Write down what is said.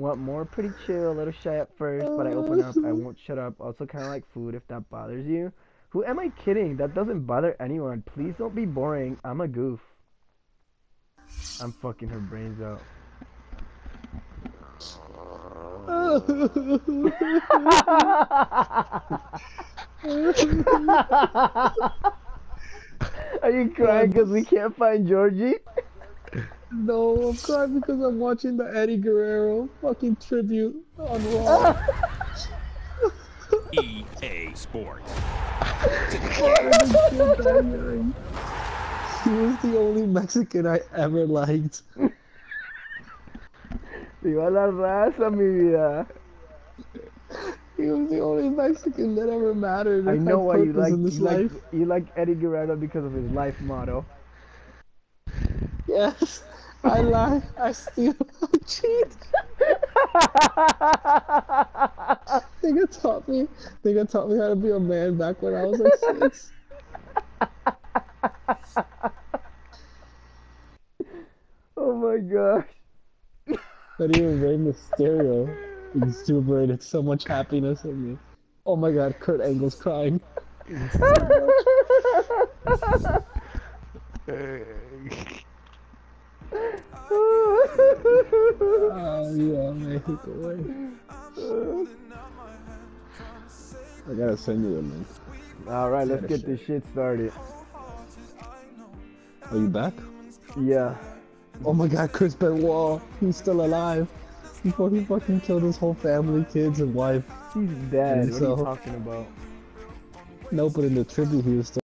Want more? Pretty chill, a little shy at first, but I open up. I won't shut up. Also, kind of like food if that bothers you. Who am I kidding? That doesn't bother anyone. Please don't be boring. I'm a goof. I'm fucking her brains out. Are you crying because we can't find Georgie? No, I'm crying because I'm watching the Eddie Guerrero fucking tribute on Raw. EA Sports. he was the only Mexican I ever liked. Viva la raza, mi vida. He was the only Mexican that ever mattered. I know why you like in this you like you like Eddie Guerrero because of his life motto. Yes, I lie, I steal, oh, I cheat. Nigga taught me. Nigga taught me how to be a man back when I was like six. oh my gosh. Not even Rey Mysterio. exuberated so much happiness in me. Oh my god, Kurt Angle's crying. Oh Ah, yeah, Mexico, way. I gotta send you the link. Alright, let's get shit. this shit started. Are you back? Yeah. Oh my god, Chris Benoit, he's still alive. Before he fucking killed his whole family, kids, and wife. He's dead. And What are you talking about? No, but in the tribute, he was still.